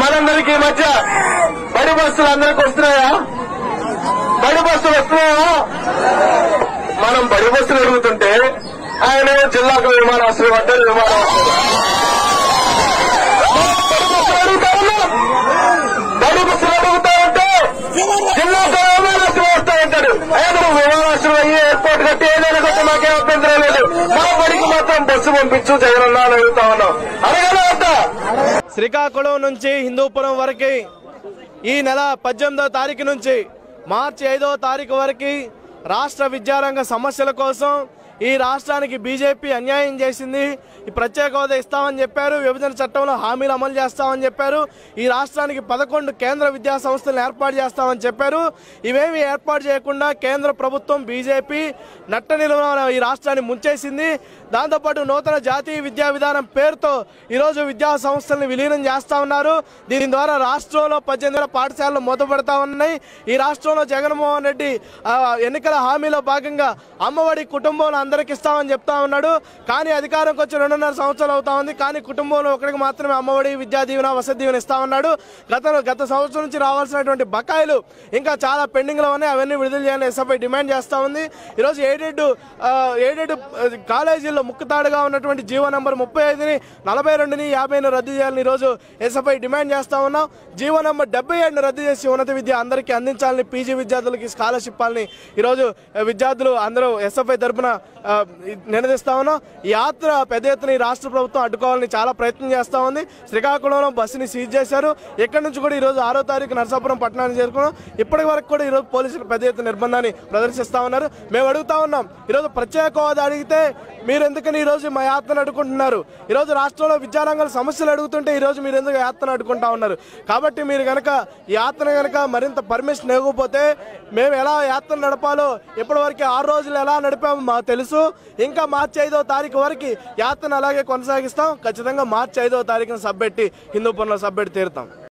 మనందరికీ ఈ మధ్య బడి బస్సులు అందరికి వస్తున్నాయా? బడి బస్సులు వస్తున్నాయా? మనం బడి బస్సులు అడుగుతుంటే ఆయన జిల్లాకు విమానాశ్రయం అంటే విమానాశ్రయం. బడి బస్సులు అడుగుతామంటే అడుగుతా ఉంటే జిల్లాకు విమానాశ్రయం వస్తా ఉంటాడు ఆయన విమానాశ్రయం అయ్యి ఎయిర్పోర్ట్ కట్టి ఏదైనా కట్టి మాకేం అభ్యంతరం లేదు. మా బడికి మాత్రం బస్సు పంపించు జగనన్న అని అడుగుతా ఉన్నాం. అడగదా శ్రీకాకుళం నుంచి హిందూపురం వరకు ఈ నెల పద్దెనిమిదో తారీఖు నుంచి మార్చి ఐదవ తారీఖు వరకు రాష్ట్ర విద్యారంగ సమస్యల కోసం ఈ రాష్ట్రానికి బీజేపీ అన్యాయం చేసింది. ఈ ప్రత్యేక హోదా ఇస్తామని చెప్పారు. విభజన చట్టంలో హామీలు అమలు చేస్తామని చెప్పారు. ఈ రాష్ట్రానికి పదకొండు కేంద్ర విద్యా సంస్థలను ఏర్పాటు చేస్తామని చెప్పారు. ఇవేమి ఏర్పాటు చేయకుండా కేంద్ర ప్రభుత్వం బీజేపీ నట్ట నిలువన ఈ రాష్ట్రాన్ని ముంచేసింది. దాంతోపాటు నూతన జాతీయ విద్యా విధానం పేరుతో ఈరోజు విద్యా సంస్థలను విలీనం చేస్తా ఉన్నారు. దీని ద్వారా రాష్ట్రంలో పద్దెనిమిది వేల పాఠశాలలు మూతపడతా ఉన్నాయి. ఈ రాష్ట్రంలో జగన్మోహన్ రెడ్డి ఎన్నికల హామీలో భాగంగా అమ్మఒడి కుటుంబంలో అందరికి ఇస్తామని చెప్తా ఉన్నాడు. కానీ అధికారంకి వచ్చి రెండున్నర సంవత్సరాలు అవుతా ఉంది. కానీ కుటుంబంలో ఒకరికి మాత్రమే అమ్మఒడి విద్యా దీవెన వసతి దీవెన ఇస్తా ఉన్నాడు గత గత సంవత్సరం నుంచి రావాల్సినటువంటి బకాయిలు ఇంకా చాలా పెండింగ్లో ఉన్నాయి. అవన్నీ విడుదల చేయాలని ఎస్ఎఫ్ఐ డిమాండ్ చేస్తూ ఉంది. ఈరోజు ఎయిడెడ్ ఏడెడ్ ఎయిడెడ్ కాలేజీల్లో ముక్కుతాడుగా ఉన్నటువంటి జీవో నెంబర్ ముప్పై ఐదుని నలభై రెండుని యాభైని రద్దు చేయాలని ఈరోజు ఎస్ఎఫ్ఐ డిమాండ్ చేస్తూ ఉన్నాం. జీవో నంబర్ డెబ్బై ఏడుని రద్దు చేసి ఉన్నత విద్య అందరికీ అందించాలని పీజీ విద్యార్థులకి స్కాలర్షిప్ ఇవ్వాలని ఈరోజు విద్యార్థులు అందరూ ఎస్ఎఫ్ఐ తరఫున నినదిస్తా ఉన్నాం ఈ యాత్ర పెద్ద ఎత్తున ఈ రాష్ట్ర ప్రభుత్వం అడ్డుకోవాలని చాలా ప్రయత్నం చేస్తూ ఉంది. శ్రీకాకుళంలో బస్సుని సీజ్ చేశారు. ఎక్కడి నుంచి కూడా ఈరోజు ఆరో తారీఖు నరసాపురం పట్టణానికి చేరుకున్నాం. ఇప్పటి వరకు కూడా ఈరోజు పోలీసులు పెద్ద ఎత్తున నిర్బంధాన్ని ప్రదర్శిస్తూ ఉన్నారు. మేము అడుగుతా ఉన్నాం ఈరోజు ప్రత్యేక హోదా అడిగితే మీరు ఎందుకని ఈరోజు మా యాత్రను అడ్డుకుంటున్నారు? ఈరోజు రాష్ట్రంలో విద్యారంగంలో సమస్యలు అడుగుతుంటే ఈరోజు మీరు ఎందుకు యాత్రను అడ్డుకుంటా ఉన్నారు? కాబట్టి మీరు కనుక యాత్ర కనుక మరింత పర్మిషన్ ఇవ్వకపోతే మేము ఎలా యాత్ర నడపాలో ఇప్పటివరకు ఆరు రోజులు ఎలా నడిపామో మాకు తెలుసు. ఇంకా మార్చి ఐదో తారీఖు వరకు యాత్రను అలాగే కొనసాగిస్తాం. ఖచ్చితంగా మార్చి ఐదో తారీఖున సబ్బెట్టి హిందూపురంలో సబ్బెట్టి తీరుతాం.